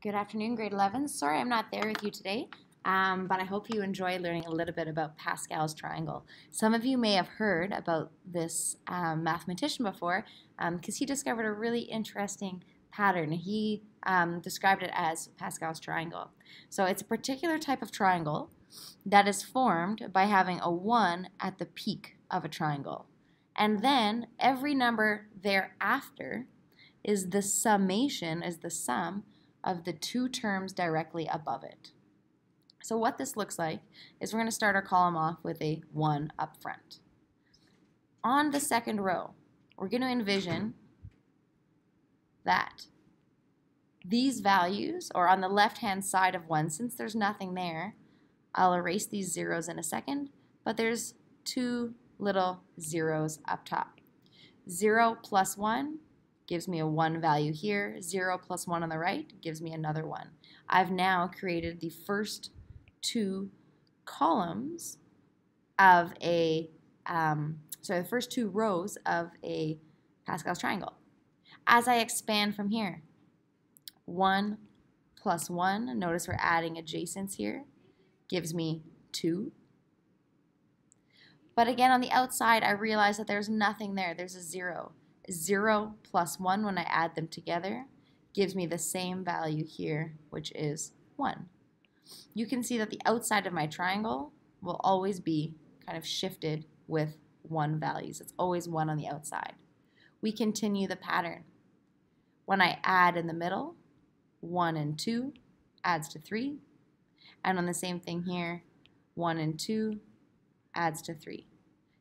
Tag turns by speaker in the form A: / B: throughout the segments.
A: Good afternoon, grade 11. Sorry I'm not there with you today, um, but I hope you enjoy learning a little bit about Pascal's triangle. Some of you may have heard about this um, mathematician before because um, he discovered a really interesting pattern. He um, described it as Pascal's triangle. So it's a particular type of triangle that is formed by having a 1 at the peak of a triangle. And then every number thereafter is the summation, is the sum of the two terms directly above it. So what this looks like is we're going to start our column off with a 1 up front. On the second row, we're going to envision that these values, or on the left-hand side of 1, since there's nothing there, I'll erase these zeros in a second, but there's two little zeros up top. 0 plus 1 gives me a 1 value here. 0 plus 1 on the right gives me another 1. I've now created the first two columns of a, um, sorry, the first two rows of a Pascal's triangle. As I expand from here, 1 plus 1, notice we're adding adjacents here, gives me 2. But again, on the outside, I realize that there's nothing there. There's a 0. 0 plus 1 when I add them together gives me the same value here, which is 1. You can see that the outside of my triangle will always be kind of shifted with 1 values. It's always 1 on the outside. We continue the pattern. When I add in the middle, 1 and 2 adds to 3. And on the same thing here, 1 and 2 adds to 3.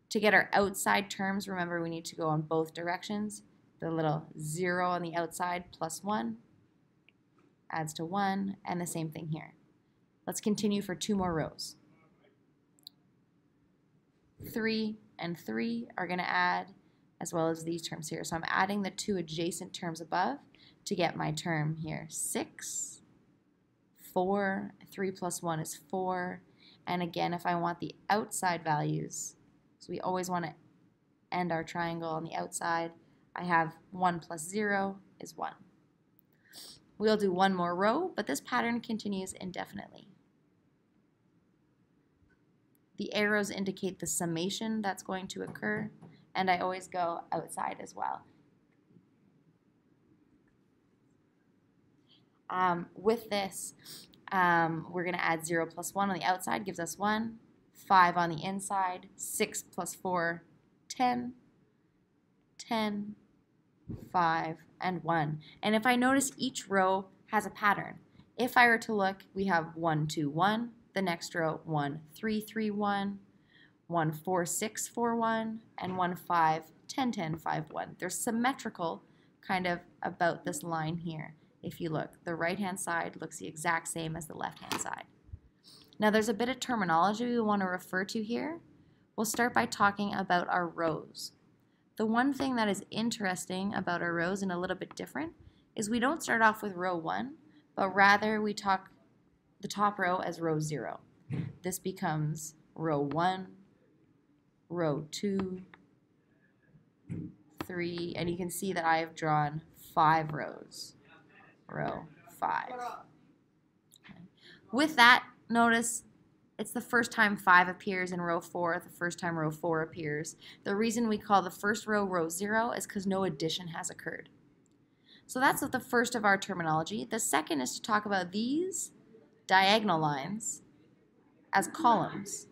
A: To get our outside terms, remember we need to go on both directions. The little 0 on the outside plus 1 adds to 1, and the same thing here. Let's continue for two more rows. 3 and 3 are going to add as well as these terms here. So I'm adding the two adjacent terms above to get my term here. 6, 4, 3 plus 1 is 4. And again, if I want the outside values, so we always want to end our triangle on the outside. I have 1 plus 0 is 1. We'll do one more row, but this pattern continues indefinitely. The arrows indicate the summation that's going to occur, and I always go outside as well. Um, with this, um, we're going to add 0 plus 1 on the outside, gives us 1. 5 on the inside, 6 plus 4, 10, 10, 5, and 1. And if I notice each row has a pattern. If I were to look, we have 1, 2, 1. The next row, 1, 3, 3, 1. 1, 4, 6, 4, 1. And 1, 5, 10, 10, 5, 1. They're symmetrical kind of about this line here. If you look, the right-hand side looks the exact same as the left-hand side. Now there's a bit of terminology we want to refer to here. We'll start by talking about our rows. The one thing that is interesting about our rows and a little bit different is we don't start off with row 1, but rather we talk the top row as row 0. This becomes row 1, row 2, 3, and you can see that I have drawn 5 rows. Row 5. With that, Notice it's the first time 5 appears in row 4, the first time row 4 appears. The reason we call the first row row 0 is because no addition has occurred. So that's the first of our terminology. The second is to talk about these diagonal lines as columns.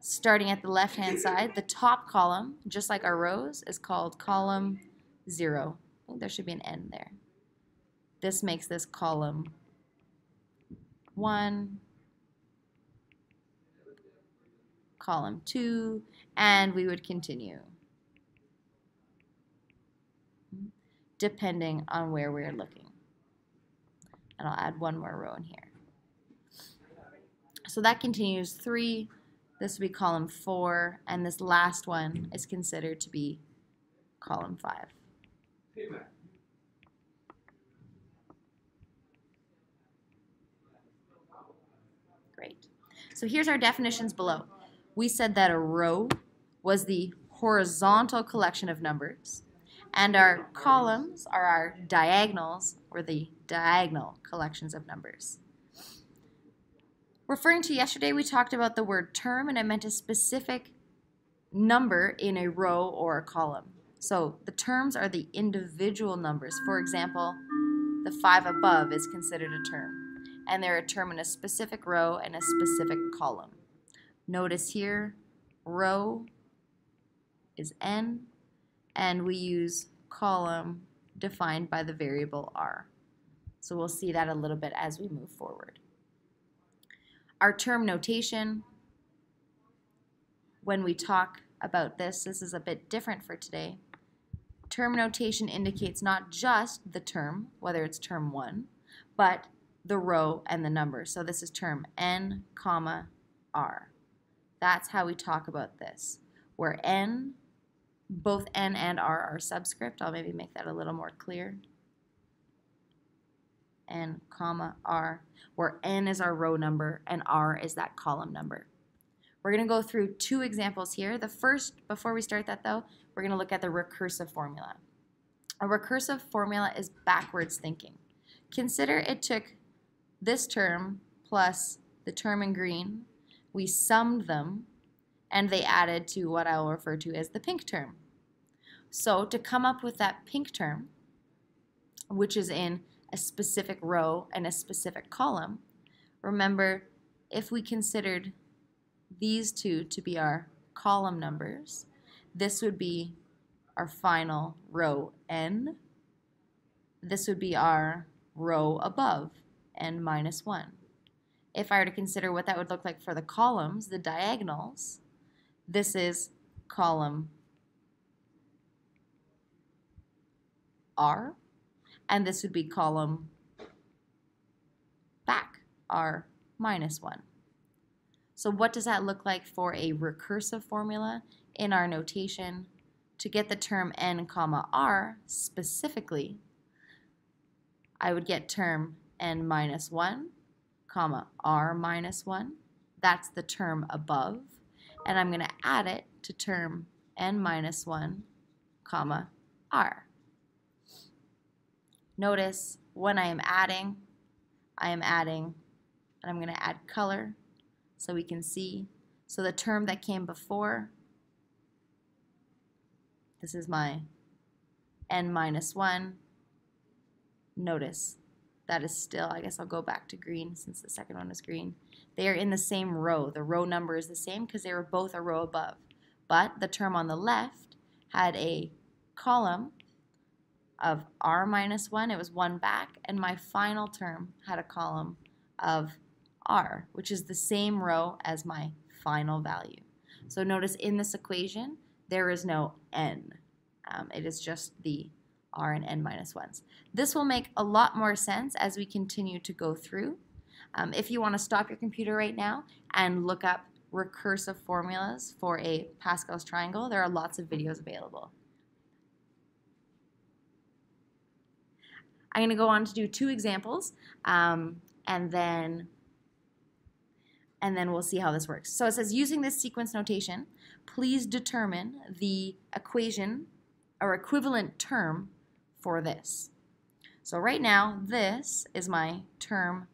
A: Starting at the left-hand side, the top column, just like our rows, is called column 0. there should be an N there. This makes this column 1, column 2, and we would continue depending on where we're looking. And I'll add one more row in here. So that continues 3, this would be column 4, and this last one is considered to be column 5. So here's our definitions below. We said that a row was the horizontal collection of numbers, And our columns are our diagonals, or the diagonal collections of numbers. Referring to yesterday, we talked about the word term, and it meant a specific number in a row or a column. So the terms are the individual numbers. For example, the 5 above is considered a term, and they're a term in a specific row and a specific column. Notice here, row is n, and we use column defined by the variable r. So we'll see that a little bit as we move forward. Our term notation, when we talk about this, this is a bit different for today. Term notation indicates not just the term, whether it's term 1, but the row and the number. So this is term n, comma, r. That's how we talk about this, where n, both n and r are subscript. I'll maybe make that a little more clear. n, comma, r, where n is our row number and r is that column number. We're going to go through two examples here. The first, before we start that though, we're going to look at the recursive formula. A recursive formula is backwards thinking. Consider it took this term plus the term in green, we summed them, and they added to what I will refer to as the pink term. So to come up with that pink term, which is in a specific row and a specific column, remember if we considered these two to be our column numbers, this would be our final row n. This would be our row above, n minus 1. If I were to consider what that would look like for the columns, the diagonals, this is column R, and this would be column back, R minus 1. So what does that look like for a recursive formula? in our notation to get the term n comma r specifically, I would get term n minus 1 comma r minus 1. That's the term above. And I'm going to add it to term n minus 1 comma r. Notice when I am adding, I am adding, and I'm going to add color so we can see. So the term that came before this is my n minus 1. Notice that is still, I guess I'll go back to green since the second one is green. They are in the same row. The row number is the same because they were both a row above. But the term on the left had a column of r minus 1. It was 1 back. And my final term had a column of r, which is the same row as my final value. So notice in this equation, there is no n. Um, it is just the r and n minus 1s. This will make a lot more sense as we continue to go through. Um, if you want to stop your computer right now and look up recursive formulas for a Pascal's triangle, there are lots of videos available. I'm going to go on to do two examples, um, and then and then we'll see how this works. So it says, using this sequence notation, please determine the equation or equivalent term for this. So right now, this is my term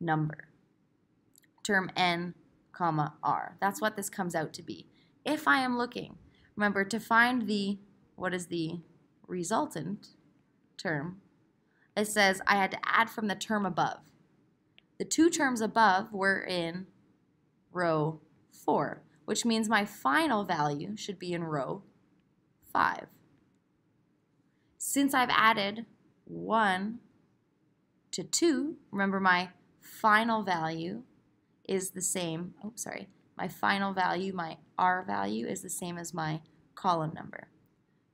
A: number, term n comma r. That's what this comes out to be. If I am looking, remember to find the, what is the resultant term, it says I had to add from the term above. The two terms above were in row 4, which means my final value should be in row 5. Since I've added 1 to 2, remember my final value is the same, oh sorry, my final value, my R value is the same as my column number.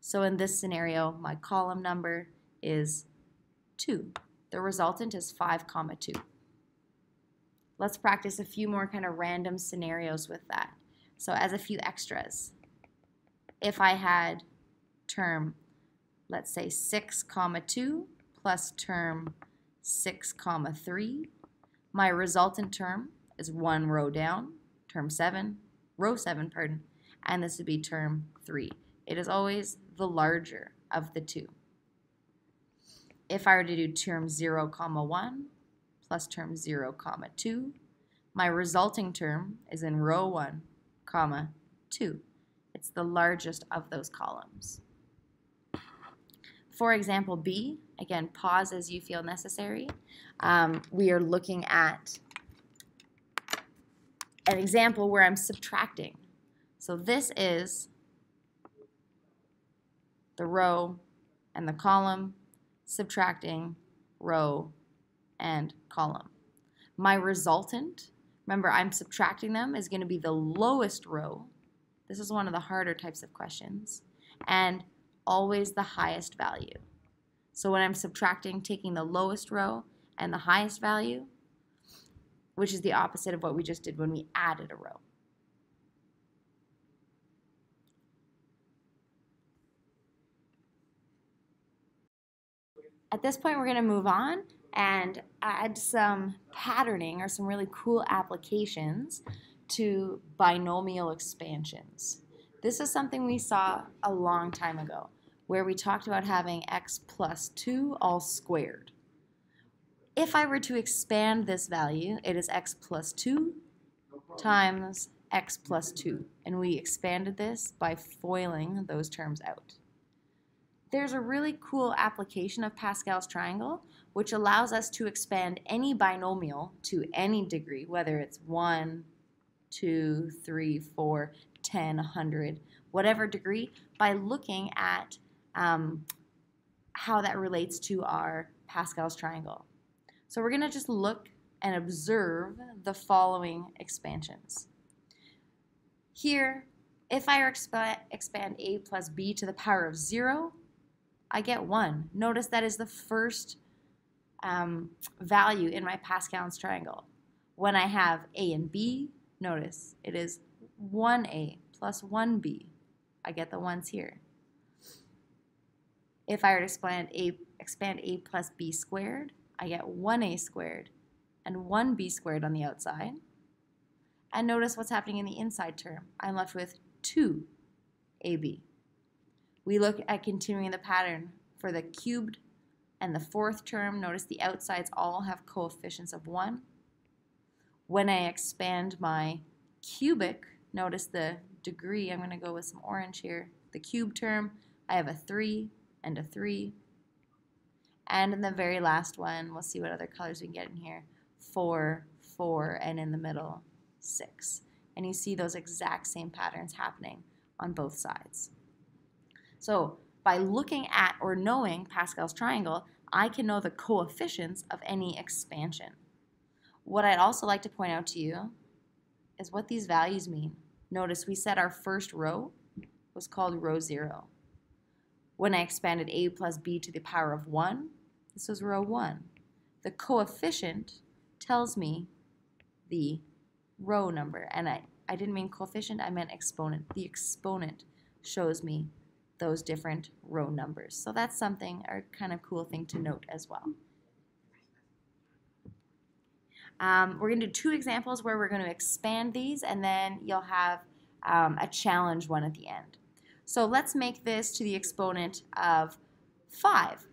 A: So in this scenario, my column number is 2. The resultant is 5 comma 2 let's practice a few more kind of random scenarios with that. So as a few extras, if I had term, let's say 6 comma 2 plus term 6 comma 3, my resultant term is one row down, term 7, row 7, pardon, and this would be term 3. It is always the larger of the two. If I were to do term 0, comma 1 plus term 0, comma 2, my resulting term is in row 1, comma 2. It's the largest of those columns. For example B, again, pause as you feel necessary. Um, we are looking at an example where I'm subtracting. So this is the row and the column, subtracting row and column. My resultant, remember I'm subtracting them, is going to be the lowest row. This is one of the harder types of questions. And always the highest value. So when I'm subtracting, taking the lowest row and the highest value, which is the opposite of what we just did when we added a row. At this point, we're going to move on and add some patterning or some really cool applications to binomial expansions. This is something we saw a long time ago, where we talked about having x plus 2 all squared. If I were to expand this value, it is x plus 2 times x plus 2. And we expanded this by foiling those terms out. There's a really cool application of Pascal's triangle, which allows us to expand any binomial to any degree, whether it's 1, 2, 3, 4, 10, 100, whatever degree, by looking at um, how that relates to our Pascal's triangle. So we're going to just look and observe the following expansions. Here, if I exp expand a plus b to the power of 0, I get 1. Notice that is the first um, value in my Pascal's triangle. When I have a and b, notice it is 1a plus 1b. I get the ones here. If I were to expand a, expand a plus b squared, I get 1a squared and 1b squared on the outside. And notice what's happening in the inside term. I'm left with 2ab. We look at continuing the pattern for the cubed and the fourth term. Notice the outsides all have coefficients of 1. When I expand my cubic, notice the degree. I'm going to go with some orange here. The cube term, I have a 3 and a 3. And in the very last one, we'll see what other colors we can get in here. Four, four, and in the middle, six. And you see those exact same patterns happening on both sides. So by looking at or knowing Pascal's triangle, I can know the coefficients of any expansion. What I'd also like to point out to you is what these values mean. Notice we said our first row was called row 0. When I expanded a plus b to the power of 1, this is row 1. The coefficient tells me the row number. And I, I didn't mean coefficient, I meant exponent. The exponent shows me those different row numbers. So that's something, a kind of cool thing to note as well. Um, we're going to do two examples where we're going to expand these, and then you'll have um, a challenge one at the end. So let's make this to the exponent of 5.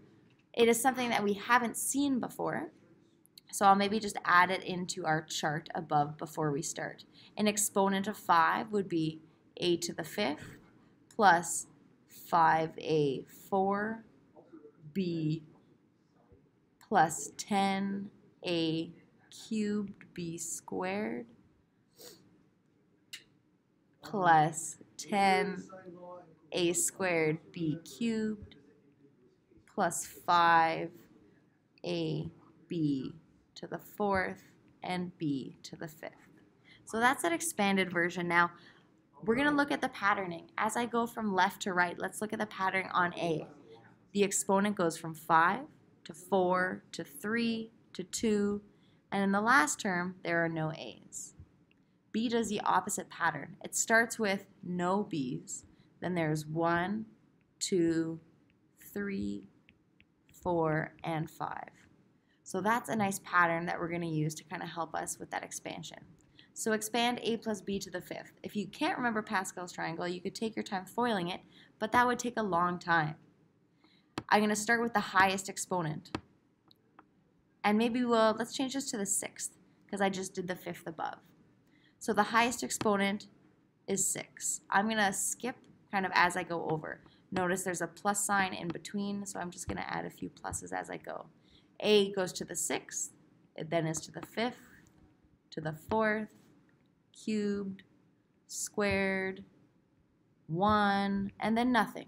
A: It is something that we haven't seen before. So I'll maybe just add it into our chart above before we start. An exponent of 5 would be a to the fifth plus 5a 4b plus 10a cubed b squared plus 10a squared b cubed plus 5 a b to the fourth and b to the fifth. So that's an expanded version. Now, we're going to look at the patterning. As I go from left to right, let's look at the pattern on A. The exponent goes from 5 to 4 to 3 to 2, and in the last term, there are no A's. B does the opposite pattern. It starts with no B's, then there's 1, 2, 3, 4, and 5. So that's a nice pattern that we're going to use to kind of help us with that expansion. So expand a plus b to the fifth. If you can't remember Pascal's triangle, you could take your time foiling it, but that would take a long time. I'm going to start with the highest exponent. And maybe we'll, let's change this to the sixth because I just did the fifth above. So the highest exponent is 6. I'm going to skip kind of as I go over. Notice there's a plus sign in between, so I'm just going to add a few pluses as I go. A goes to the 6th, it then is to the 5th, to the 4th, cubed, squared, 1, and then nothing.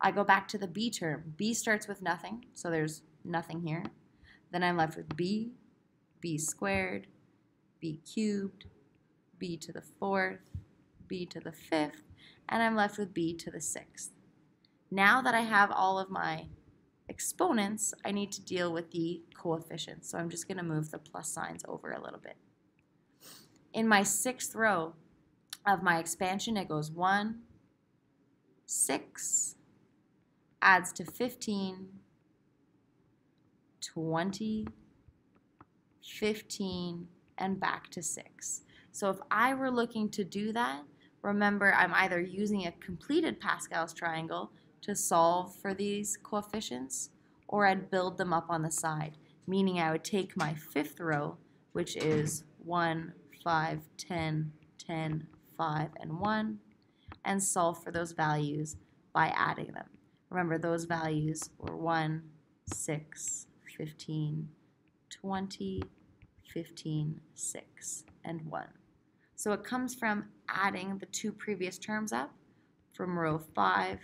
A: I go back to the b term. b starts with nothing, so there's nothing here. Then I'm left with b, b squared, b cubed, b to the 4th, b to the 5th, and I'm left with b to the 6th. Now that I have all of my exponents, I need to deal with the coefficients. So I'm just going to move the plus signs over a little bit. In my sixth row of my expansion, it goes 1, 6, adds to 15, 20, 15, and back to 6. So if I were looking to do that, remember I'm either using a completed Pascal's triangle to solve for these coefficients, or I'd build them up on the side, meaning I would take my fifth row, which is 1, 5, 10, 10, 5, and 1, and solve for those values by adding them. Remember, those values were 1, 6, 15, 20, 15, 6, and 1. So it comes from adding the two previous terms up from row 5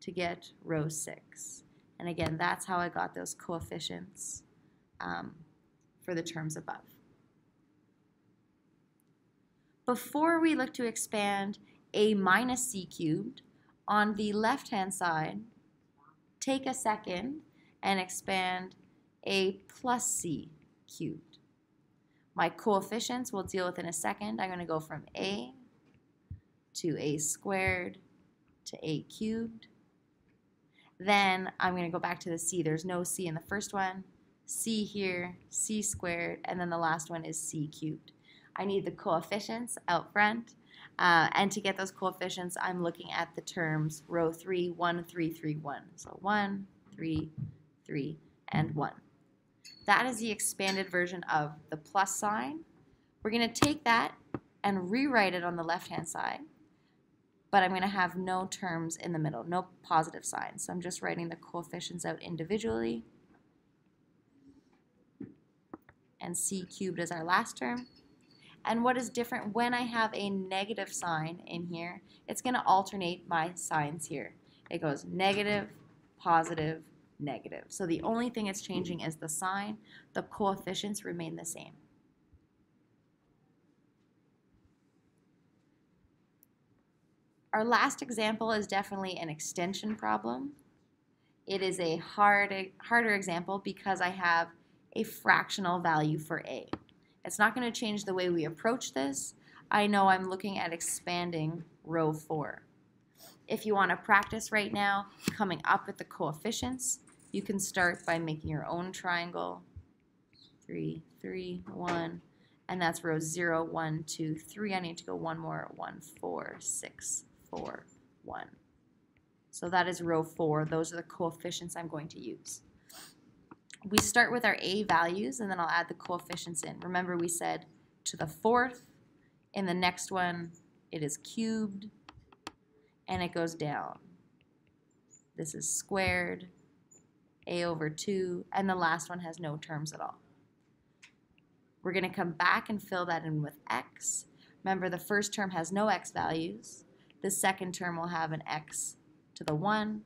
A: to get row 6. And again, that's how I got those coefficients um, for the terms above. Before we look to expand a minus c cubed, on the left-hand side, take a second and expand a plus c cubed. My coefficients we'll deal with in a second. I'm going to go from a to a squared to a cubed then I'm going to go back to the c. There's no c in the first one, c here, c squared, and then the last one is c cubed. I need the coefficients out front. Uh, and to get those coefficients, I'm looking at the terms row 3, 1, 3, 3, 1. So 1, 3, 3, and 1. That is the expanded version of the plus sign. We're going to take that and rewrite it on the left-hand side but I'm going to have no terms in the middle, no positive signs. So I'm just writing the coefficients out individually. And c cubed is our last term. And what is different when I have a negative sign in here, it's going to alternate my signs here. It goes negative, positive, negative. So the only thing it's changing is the sign. The coefficients remain the same. Our last example is definitely an extension problem. It is a hard, harder example because I have a fractional value for a. It's not going to change the way we approach this. I know I'm looking at expanding row 4. If you want to practice right now coming up with the coefficients, you can start by making your own triangle. 3, 3, 1, and that's row 0, 1, 2, 3. I need to go one more, 1, 4, 6, four, one. So that is row four. Those are the coefficients I'm going to use. We start with our A values, and then I'll add the coefficients in. Remember we said to the fourth. In the next one, it is cubed, and it goes down. This is squared, A over 2, and the last one has no terms at all. We're going to come back and fill that in with x. Remember, the first term has no x values. The second term will have an x to the 1,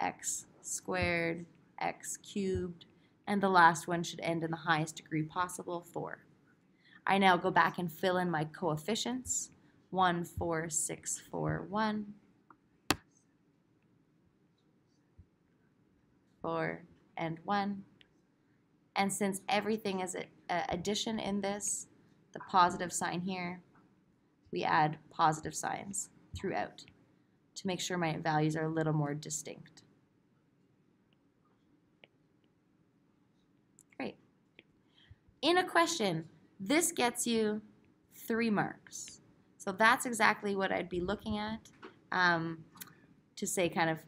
A: x squared, x cubed, and the last one should end in the highest degree possible, 4. I now go back and fill in my coefficients, 1, 4, 6, 4, 1, 4, and 1. And since everything is a, a addition in this, the positive sign here, we add positive signs throughout to make sure my values are a little more distinct. Great. In a question, this gets you three marks. So that's exactly what I'd be looking at um, to say kind of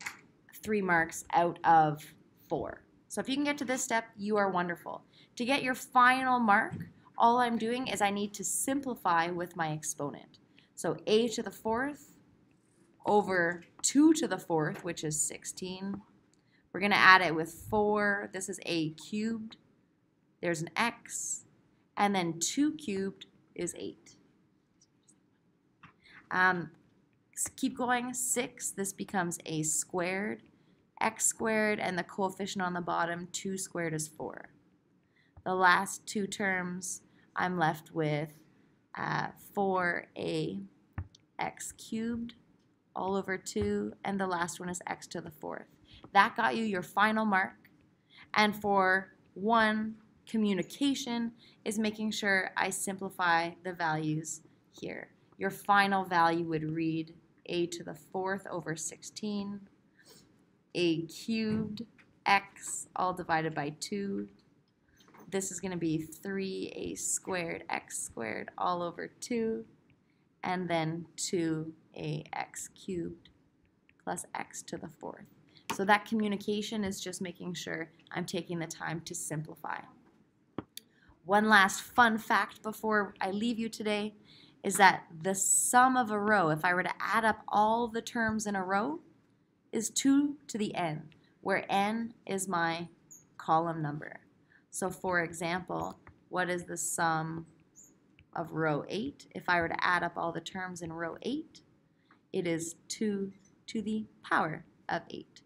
A: three marks out of 4. So if you can get to this step, you are wonderful. To get your final mark, all I'm doing is I need to simplify with my exponent. So a to the fourth over 2 to the fourth, which is 16. We're going to add it with 4. This is a cubed. There's an x. And then 2 cubed is 8. Um, keep going. 6. This becomes a squared. x squared. And the coefficient on the bottom, 2 squared is 4. The last two terms, I'm left with uh, 4a x cubed all over 2, and the last one is x to the fourth. That got you your final mark. And for 1, communication is making sure I simplify the values here. Your final value would read a to the fourth over 16, a cubed x all divided by 2. This is going to be 3a squared x squared all over 2 and then 2ax cubed plus x to the fourth. So that communication is just making sure I'm taking the time to simplify. One last fun fact before I leave you today is that the sum of a row, if I were to add up all the terms in a row, is 2 to the n, where n is my column number. So for example, what is the sum of row 8. If I were to add up all the terms in row 8, it is 2 to the power of 8.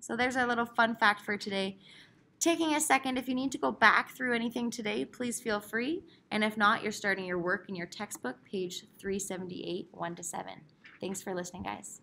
A: So there's our little fun fact for today. Taking a second, if you need to go back through anything today, please feel free. And if not, you're starting your work in your textbook, page 378, 1 to 7. Thanks for listening, guys.